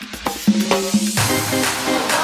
Música